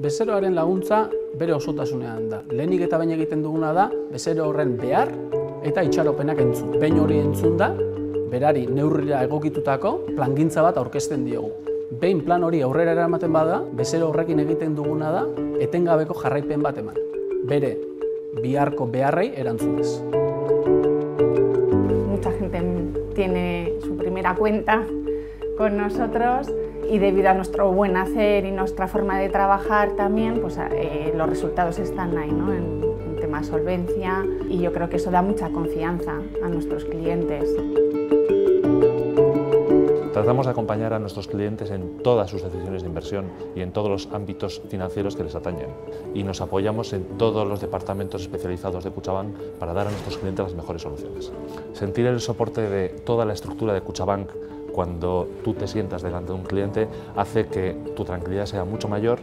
Bezeroaren laguntza bere osotasunean da. Lehenik eta bain egiten duguna da, bezero horren behar eta itxaropenak entzun. Behin hori entzun da, berari neurrira egokitutako plangintza bat aurkezten diogu. Behin plan hori aurrera eramaten bada, bezero horrekin egiten duguna da, etengabeko jarraipen bat eman. Bere, biharko beharrei erantzunez. Mucha gente tiene su primera cuenta con nosotros y debido a nuestro buen hacer y nuestra forma de trabajar también, pues eh, los resultados están ahí, ¿no? en, en tema solvencia y yo creo que eso da mucha confianza a nuestros clientes. Tratamos de acompañar a nuestros clientes en todas sus decisiones de inversión y en todos los ámbitos financieros que les atañen. Y nos apoyamos en todos los departamentos especializados de Cuchabank para dar a nuestros clientes las mejores soluciones. Sentir el soporte de toda la estructura de Cuchabank cuando tú te sientas delante de un cliente hace que tu tranquilidad sea mucho mayor,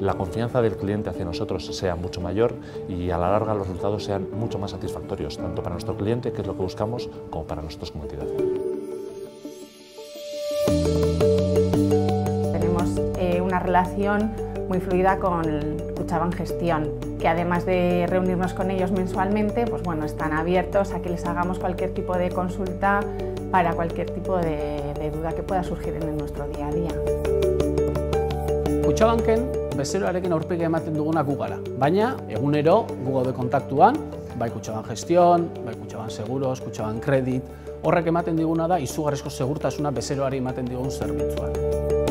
la confianza del cliente hacia nosotros sea mucho mayor y a la larga los resultados sean mucho más satisfactorios, tanto para nuestro cliente, que es lo que buscamos, como para nosotros como entidad. Tenemos eh, una relación muy fluida con Cuchaban Gestión, que además de reunirnos con ellos mensualmente, pues bueno, están abiertos a que les hagamos cualquier tipo de consulta para cualquier tipo de, de duda que pueda surgir en nuestro día a día. Kutxabanken bezeroarekin aurpegi ematen duguna gu baina egunero gu gaude kontaktuan, bai Kutxaban Gestion, bai Kutxaban Seguros, Kutxaban Kredit, horrek ematen diguna da izugarrizko segurtasuna bezeroari ematen digun zerbitzuan.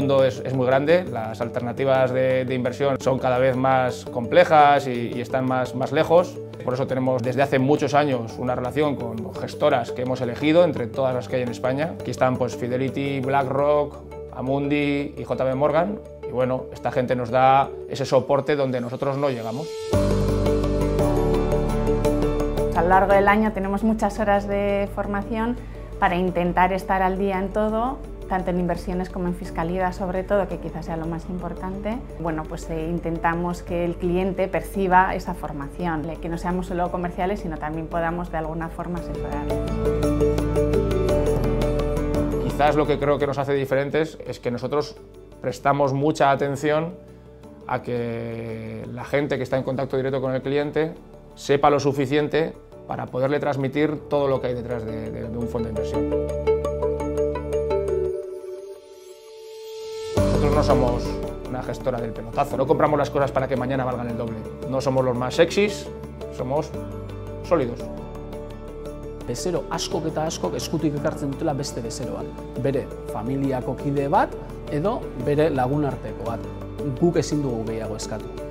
Mundo es, es, muy grande, las alternativas de, de, inversión son cada vez más complejas y, y están más, más lejos. Por eso tenemos desde hace muchos años una relación con gestoras que hemos elegido entre todas las que hay en España. Aquí están pues, Fidelity, BlackRock, Amundi y JB Morgan. Y bueno, esta gente nos da ese soporte donde nosotros no llegamos. A lo largo del año tenemos muchas horas de formación para intentar estar al día en todo tanto en inversiones como en fiscalidad sobre todo, que quizás sea lo más importante, bueno, pues eh, intentamos que el cliente perciba esa formación, que no seamos solo comerciales, sino también podamos de alguna forma asesorarle. Quizás lo que creo que nos hace diferentes es que nosotros prestamos mucha atención a que la gente que está en contacto directo con el cliente sepa lo suficiente para poderle transmitir todo lo que hay detrás de, de, de un fondo de inversión. Nosotros no somos una gestora del pelotazo, no compramos las cosas para que mañana valgan el doble. No somos los más sexys, somos sólidos. Bezero askok eta askok eskutik ekartzen dutela beste bezeroak. Bere familiako kide bat edo bere lagunarteko bat. Guk ezin dugu gehiago eskatu.